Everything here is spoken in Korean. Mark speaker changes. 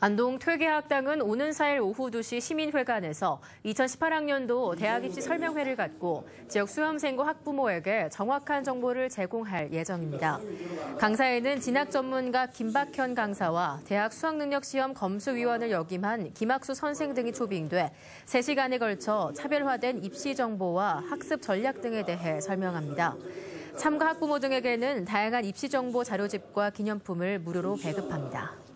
Speaker 1: 안동 퇴계학당은 오는 4일 오후 2시 시민회관에서 2018학년도 대학 입시 설명회를 갖고 지역 수험생과 학부모에게 정확한 정보를 제공할 예정입니다. 강사에는 진학 전문가 김박현 강사와 대학 수학능력시험 검수위원을 역임한 김학수 선생 등이 초빙돼 3시간에 걸쳐 차별화된 입시 정보와 학습 전략 등에 대해 설명합니다. 참가 학부모 등에게는 다양한 입시 정보 자료집과 기념품을 무료로 배급합니다.